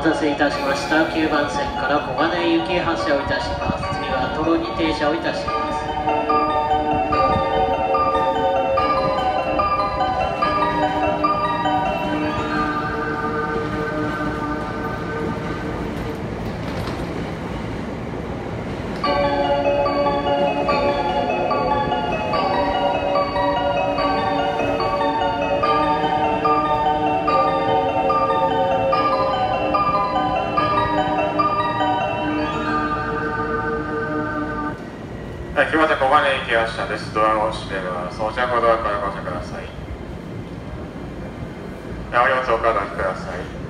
待たせいたしました。9番線から小金井行き発車をいたします。次はトロに停車をいたします。はい、木俣小金井駅発車です。ドアを閉めます。お茶のドアからご乗車ください。お荷物お片付けください。